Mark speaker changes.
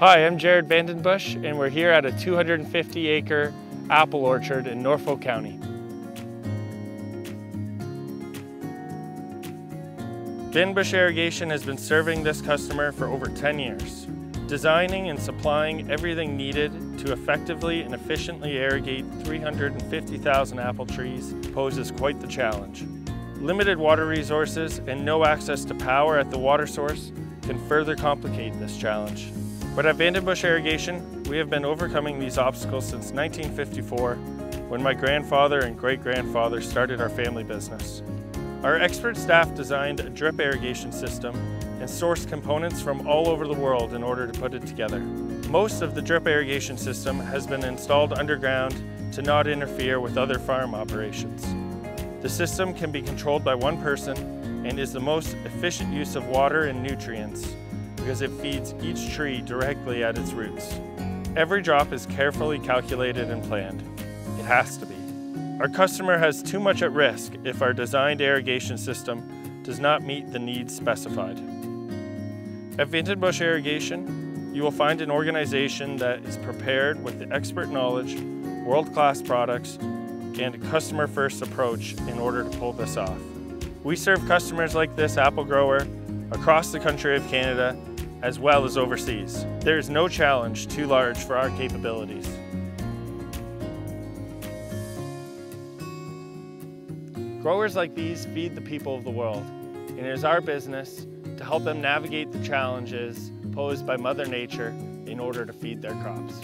Speaker 1: Hi, I'm Jared Vanden Bussche, and we're here at a 250 acre apple orchard in Norfolk County. Vanden Bussche Irrigation has been serving this customer for over 10 years, designing and supplying everything needed to effectively and efficiently irrigate 350,000 apple trees poses quite the challenge. Limited water resources and no access to power at the water source can further complicate this challenge. But at Vanden Bussche Irrigation, we have been overcoming these obstacles since 1954 when my grandfather and great-grandfather started our family business. Our expert staff designed a drip irrigation system and sourced components from all over the world in order to put it together. Most of the drip irrigation system has been installed underground to not interfere with other farm operations. The system can be controlled by one person and is the most efficient use of water and nutrients because it feeds each tree directly at its roots. Every drop is carefully calculated and planned. It has to be. Our customer has too much at risk if our designed irrigation system does not meet the needs specified. At Vanden Bussche Irrigation, you will find an organization that is prepared with the expert knowledge, world-class products, and a customer-first approach in order to pull this off. We serve customers like this apple grower across the country of Canada as well as overseas. There is no challenge too large for our capabilities. Growers like these feed the people of the world, and it is our business to help them navigate the challenges posed by Mother Nature in order to feed their crops.